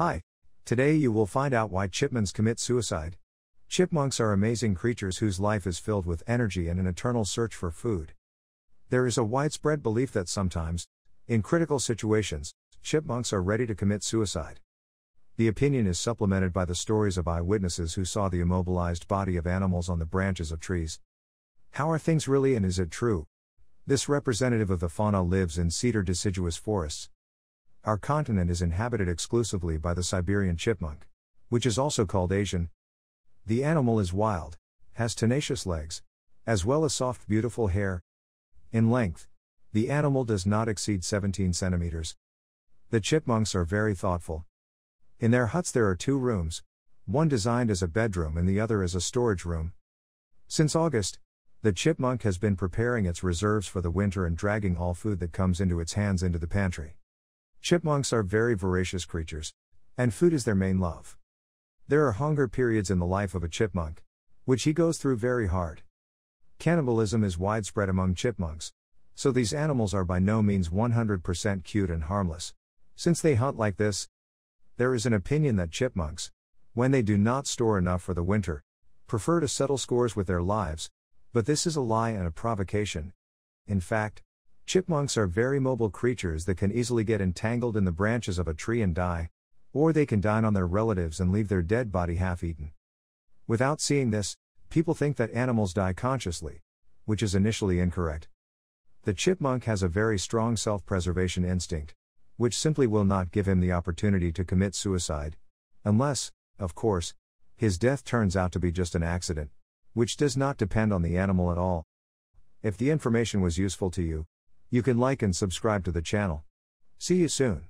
Hi. Today you will find out why chipmunks commit suicide. Chipmunks are amazing creatures whose life is filled with energy and an eternal search for food. There is a widespread belief that sometimes, in critical situations, chipmunks are ready to commit suicide. The opinion is supplemented by the stories of eyewitnesses who saw the immobilized body of animals on the branches of trees. How are things really and is it true? This representative of the fauna lives in cedar deciduous forests. Our continent is inhabited exclusively by the Siberian chipmunk, which is also called Asian. The animal is wild, has tenacious legs, as well as soft, beautiful hair. In length, the animal does not exceed 17 centimeters. The chipmunks are very thoughtful. In their huts, there are two rooms, one designed as a bedroom and the other as a storage room. Since August, the chipmunk has been preparing its reserves for the winter and dragging all food that comes into its hands into the pantry. Chipmunks are very voracious creatures, and food is their main love. There are hunger periods in the life of a chipmunk, which he goes through very hard. Cannibalism is widespread among chipmunks, so these animals are by no means 100% cute and harmless. Since they hunt like this, there is an opinion that chipmunks, when they do not store enough for the winter, prefer to settle scores with their lives, but this is a lie and a provocation. In fact, chipmunks are very mobile creatures that can easily get entangled in the branches of a tree and die, or they can dine on their relatives and leave their dead body half eaten. Without seeing this, people think that animals die consciously, which is initially incorrect. The chipmunk has a very strong self preservation instinct, which simply will not give him the opportunity to commit suicide, unless, of course, his death turns out to be just an accident which does not depend on the animal at all. If the information was useful to you, you can like and subscribe to the channel. See you soon.